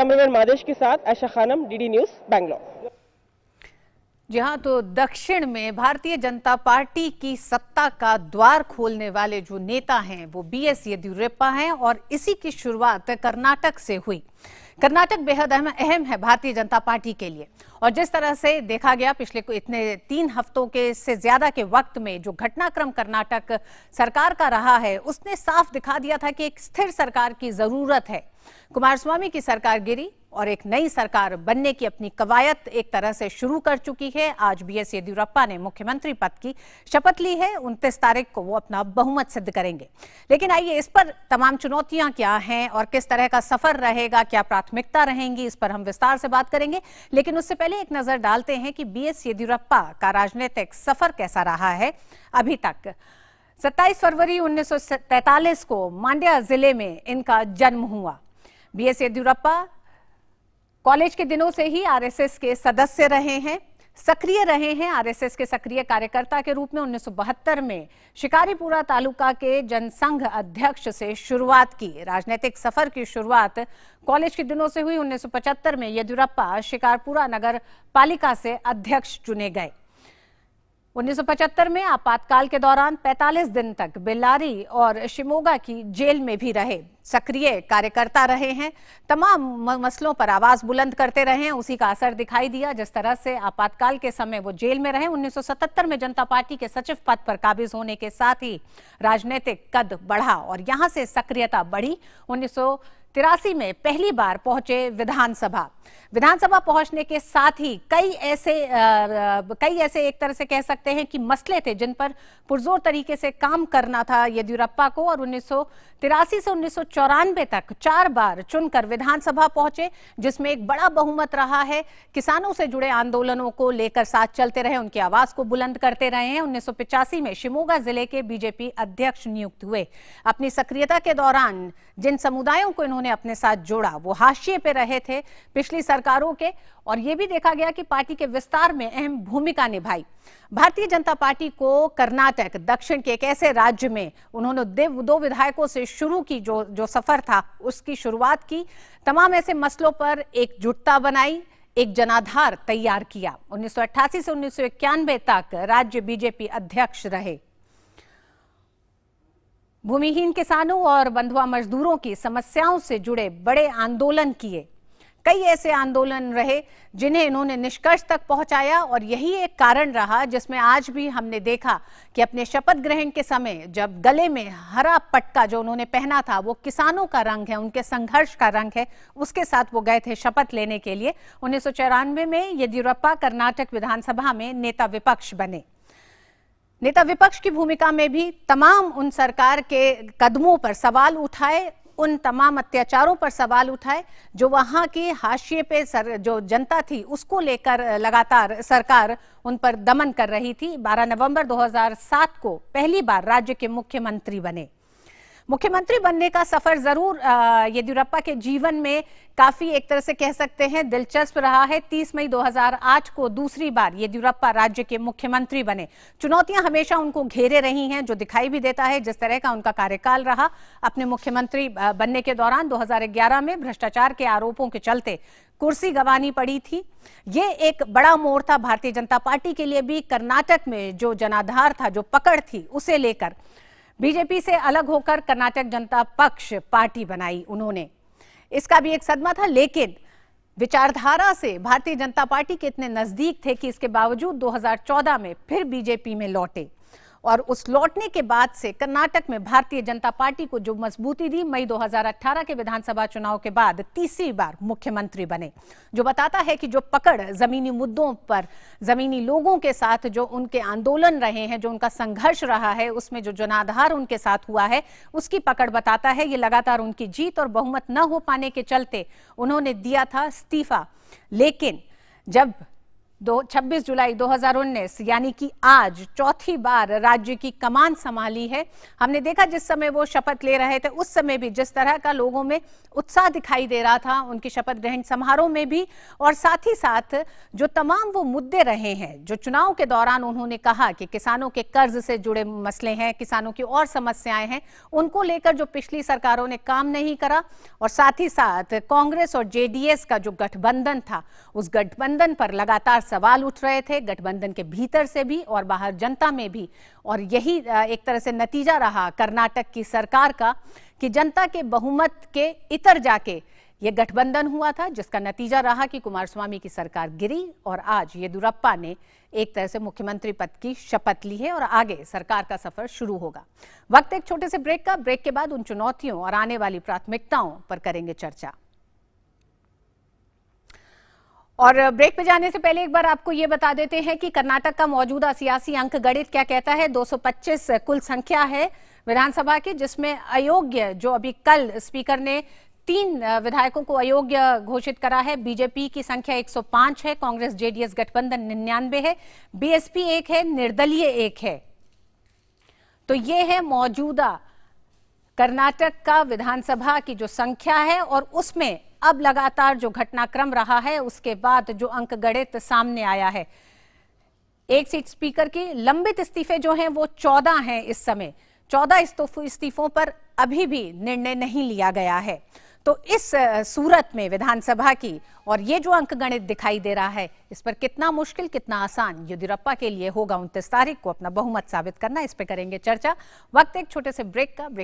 Cameraman Madesh के साथ Ayesha Khanam DD News Bangalore जी हाँ तो दक्षिण में भारतीय जनता पार्टी की सत्ता का द्वार खोलने वाले जो नेता हैं, वो बी एस येदियुरप्पा हैं और इसी की शुरुआत कर्नाटक से हुई। कर्नाटक बेहद अहम है भारतीय जनता पार्टी के लिए। और जिस तरह से देखा गया पिछले को इतने तीन हफ्तों के, से ज़्यादा के वक्त में जो घटनाक्रम कर्नाटक सरकार का रहा है, उसने साफ़ दिखा दिया था कि एक स्थिर सरकार की ज़रूरत है। कुमारस्वामी की सरकार गिरी और एक नई सरकार बनने की अपनी कवायद एक तरह से शुरू कर चुकी है। आज बी एस येदियुरप्पा ने मुख्यमंत्री पद की शपथ ली है। उनतीस तारीख को वो अपना बहुमत सिद्ध करेंगे। लेकिन आइए, इस पर तमाम चुनौतियाँ क्या हैं और किस तरह का सफ़र रहेगा, क्या प्राथमिकता रहेंगी, इस पर हम विस्तार से बात करेंगे। लेकिन उससे पहले एक नज़र डालते हैं कि बी एस येदियुरप्पा का राजनीतिक सफ़र कैसा रहा है। अभी तक 27 फरवरी 1943 को मांड्या ज़िले में इनका जन्म हुआ। बी एस येदियुरप्पा कॉलेज के दिनों से ही आरएसएस के सदस्य रहे हैं, सक्रिय रहे हैं आरएसएस के सक्रिय कार्यकर्ता के रूप में 1972 में शिकारीपुरा तालुका के जनसंघ अध्यक्ष से शुरुआत की। राजनीतिक सफ़र की शुरुआत कॉलेज के दिनों से हुई। 1975 में येदियुरप्पा शिकारपुरा नगर पालिका से अध्यक्ष चुने गए। 1975 में आपातकाल के दौरान 45 दिन तक बेल्लारी और शिमोगा की जेल में भी रहे। सक्रिय कार्यकर्ता रहे हैं। तमाम मसलों पर आवाज़ बुलंद करते रहे हैं। उसी का असर दिखाई दिया। जिस तरह से आपातकाल के समय वो जेल में रहे 1977 में जनता पार्टी के सचिव पद पर काबिज होने के साथ ही राजनीतिक कद बढ़ा और यहाँ से सक्रियता बढ़ी। उन्नीस सौ तिरासी में पहली बार पहुँचे विधानसभा। विधानसभा पहुँचने के साथ ही कई ऐसे आ, कई ऐसे एक तरह से कह सकते हैं कि मसले थे जिन पर पुरजोर तरीके से काम करना था येदियुरप्पा को और उन्नीस सौ तिरासी से उन्नीस सौ चौरानबे तक चार बार चुनकर विधानसभा पहुँचे जिसमें एक बड़ा बहुमत रहा है। किसानों से जुड़े आंदोलनों को लेकर साथ चलते रहे उनकी आवाज़ को बुलंद करते रहे हैं। उन्नीस में शिमोगा ज़िले के बीजेपी अध्यक्ष नियुक्त हुए। अपनी सक्रियता के दौरान जिन समुदायों को अपने साथ जोड़ा। वो हाशिए पे रहे थे पिछली सरकारों के और ये भी देखा गया कि पार्टी के विस्तार में अहम भूमिका निभाई। भारतीय जनता पार्टी को कर्नाटक, दक्षिण के एक ऐसे राज्य में उन्होंने दो विधायकों से शुरू की जो जो सफ़र था, उसकी शुरुआत की। तमाम ऐसे मसलों पर एकजुटता बनाई, एक जनाधार तैयार किया। 1988 से उन्नीस तक राज्य बीजेपी अध्यक्ष रहे। भूमिहीन किसानों और बंधुआ मजदूरों की समस्याओं से जुड़े बड़े आंदोलन किए। कई ऐसे आंदोलन रहे जिन्हें इन्होंने निष्कर्ष तक पहुँचाया और यही एक कारण रहा जिसमें आज भी हमने देखा कि अपने शपथ ग्रहण के समय जब गले में हरा पटका जो उन्होंने पहना था, वो किसानों का रंग है, उनके संघर्ष का रंग है, उसके साथ वो गए थे शपथ लेने के लिए। उन्नीस सौ चौरानवे में येदियुरप्पा कर्नाटक विधानसभा में नेता विपक्ष बने। नेता विपक्ष की भूमिका में भी तमाम उन सरकार के कदमों पर सवाल उठाए उन तमाम अत्याचारों पर सवाल उठाए जो वहाँ की हाशिए पे सर, जो जनता थी उसको लेकर लगातार सरकार उन पर दमन कर रही थी। 12 नवंबर 2007 को पहली बार राज्य के मुख्यमंत्री बने। मुख्यमंत्री बनने का सफ़र ज़रूर येदियुरप्पा के जीवन में काफ़ी एक तरह से कह सकते हैं दिलचस्प रहा है। 30 मई 2008 को दूसरी बार येदियुरप्पा राज्य के मुख्यमंत्री बने। चुनौतियाँ हमेशा उनको घेरे रही हैं, जो दिखाई भी देता है, जिस तरह का उनका कार्यकाल रहा। अपने मुख्यमंत्री बनने के दौरान 2011 में भ्रष्टाचार के आरोपों के चलते कुर्सी गंवानी पड़ी थी। ये एक बड़ा मोड़ था भारतीय जनता पार्टी के लिए भी। कर्नाटक में जो जनाधार था, जो पकड़ थी, उसे लेकर बीजेपी से अलग होकर कर्नाटक जनता पक्ष पार्टी बनाई उन्होंने। इसका भी एक सदमा था, लेकिन विचारधारा से भारतीय जनता पार्टी के इतने नज़दीक थे कि इसके बावजूद 2014 में फिर बीजेपी में लौटे। और उस लौटने के बाद से कर्नाटक में भारतीय जनता पार्टी को जो मजबूती दी, मई 2018 के विधानसभा चुनाव के बाद तीसरी बार मुख्यमंत्री बने, जो बताता है कि जो पकड़ जमीनी मुद्दों पर, जमीनी लोगों के साथ जो उनके आंदोलन रहे हैं, जो उनका संघर्ष रहा है, उसमें जो जनाधार उनके साथ हुआ है, उसकी पकड़ बताता है, ये लगातार उनकी जीत और बहुमत न हो पाने के चलते उन्होंने दिया था इस्तीफा। लेकिन जब दो 26 जुलाई 2019 यानी कि आज चौथी बार राज्य की कमान संभाली है। हमने देखा जिस समय वो शपथ ले रहे थे, उस समय भी जिस तरह का लोगों में उत्साह दिखाई दे रहा था, उनकी शपथ ग्रहण समारोह में भी, और साथ ही साथ जो तमाम वो मुद्दे रहे हैं, जो चुनाव के दौरान उन्होंने कहा कि किसानों के कर्ज से जुड़े मसले हैं, किसानों की और समस्याएँ हैं, उनको लेकर जो पिछली सरकारों ने काम नहीं करा, और साथ ही साथ कांग्रेस और जेडीएस का जो गठबंधन था, उस गठबंधन पर लगातार सवाल उठ रहे थे, गठबंधन के भीतर से भी और बाहर जनता में भी। और यही एक तरह से नतीजा रहा कर्नाटक की सरकार का कि जनता के बहुमत के इतर जाके ये गठबंधन हुआ था, जिसका नतीजा रहा कि कुमार स्वामी की सरकार गिरी और आज येदुरप्पा ने एक तरह से मुख्यमंत्री पद की शपथ ली है और आगे सरकार का सफ़र शुरू होगा। वक्त एक छोटे से ब्रेक का, ब्रेक के बाद उन चुनौतियों और आने वाली प्राथमिकताओं पर करेंगे चर्चा। और ब्रेक पे जाने से पहले एक बार आपको ये बता देते हैं कि कर्नाटक का मौजूदा सियासी अंक गणित क्या कहता है? 225 कुल संख्या है विधानसभा की, जिसमें अयोग्य, जो अभी कल स्पीकर ने तीन विधायकों को अयोग्य घोषित करा है। बीजेपी की संख्या 105 है, कांग्रेस, जेडीएस गठबंधन निन्यानवे है, बीएसपी एक है, निर्दलीय एक है। तो ये है मौजूदा कर्नाटक का विधानसभा की जो संख्या है और उसमें अब लगातार जो घटनाक्रम रहा है, उसके बाद जो अंक गणित सामने आया है। एक सीट स्पीकर की लंबित इस्तीफे जो हैं, वो चौदह हैं इस समय। चौदह इस्तीफों पर अभी भी निर्णय नहीं लिया गया है। तो इस सूरत में विधानसभा की, और ये जो अंक गणित दिखाई दे रहा है, इस पर कितना मुश्किल, कितना आसान येदियुरप्पा के लिए होगा उनतीस तारीख को अपना बहुमत साबित करना। इस पर करेंगे चर्चा। वक्त एक छोटे से ब्रेक का, ब्रेक